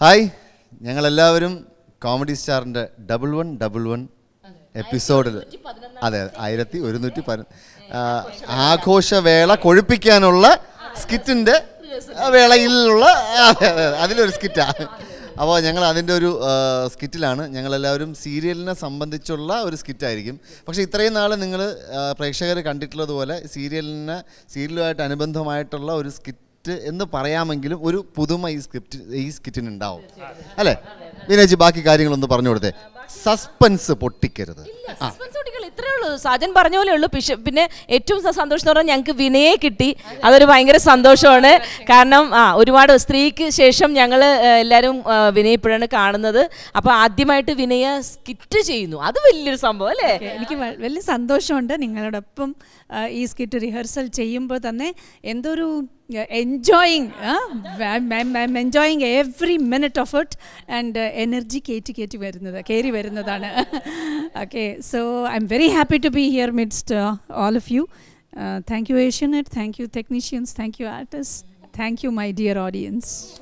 Hi. ഞങ്ങളെല്ലാവരും comedy സ്റ്റാറിന്റെ double one double one എപ്പിസോഡിൽ അതെ ആയിരത്തി ഒരുന്നൂറ്റി പതി ആഘോഷവേള കൊഴുപ്പിക്കാനുള്ള സ്കിറ്റിന്റെ വേളയിലുള്ള അതെ, അതെ, അതെ, അതിലൊരു സ്കിറ്റാണ് അപ്പോൾ ഞങ്ങൾ അതിന്റെ ഒരു സ്കിറ്റിലാണ് ഞങ്ങളെല്ലാവരും സീരിയലിനെ സംബന്ധിച്ചുള്ള ഒരു സ്കിറ്റായിരിക്കും പക്ഷേ ഇത്രയും നാൾ നിങ്ങൾ പ്രേക്ഷകർ കണ്ടിട്ടുള്ളതുപോലെ സീരിയലിനെ സീരിയലുമായിട്ട് അനുബന്ധമായിട്ടുള്ള ഒരു സ്കിറ്റ് എന്ന് പറയാമെങ്കിലും ഒരു പുതുമ ഈ സ്ക്രിപ്റ്റ് ഈ സ്കിറ്റിന് ഉണ്ടാവും. അല്ലേ? വിനേജ് ബാക്കി കാര്യങ്ങളൊന്ന് പറഞ്ഞു കൊടുത്തേ. സസ്പെൻസ് പൊട്ടിക്കരുത്. ആ. ഇത്രേ ഉള്ളൂ. സാജൻ പറഞ്ഞ പോലെ ഉള്ളൂ. പക്ഷെ പിന്നെ ഏറ്റവും സന്തോഷം എന്ന് പറഞ്ഞാൽ ഞങ്ങൾക്ക് വിനയെ കിട്ടി. അതൊരു ഭയങ്കര സന്തോഷമാണ്. കാരണം ആ ഒരുപാട് സ്ത്രീക്ക് ശേഷം ഞങ്ങൾ എല്ലാവരും വിനയ വിനയെ ഇപ്പോഴാണ് കാണുന്നത്. അപ്പോൾ ആദ്യമായിട്ട് വിനയ സ്കിറ്റ് ചെയ്യുന്നു. അത് വലിയൊരു സംഭവം അല്ലേ? എനിക്ക് വലിയ സന്തോഷമുണ്ട് നിങ്ങളോടൊപ്പം ഈ സ്കിറ്റ് റിഹേഴ്സൽ ചെയ്യുമ്പോൾ തന്നെ എന്തൊരു enjoying enjoying every minute of it and energy കയറ്റി കയറ്റി വരുന്നത് കയറി വരുന്നതാണ്. Okay, so I'm very happy to be here amidst uh, all of you. Uh, thank you, Asianet. Thank you, technicians. Thank you, artists. Thank you, my dear audience.